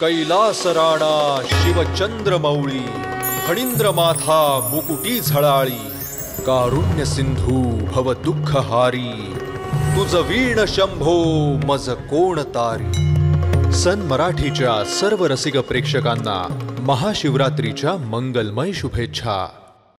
कैलास राणा शिवचंद्र मौळी फणींद्र माथा मुकुटी झळाळी कारुण्य सिंधू भव दुःख हारी तुझ वीण शंभो मज कोण तारी? सन मराठीच्या सर्व रसिक प्रेक्षकांना महाशिवरात्रीच्या मंगलमय शुभेच्छा.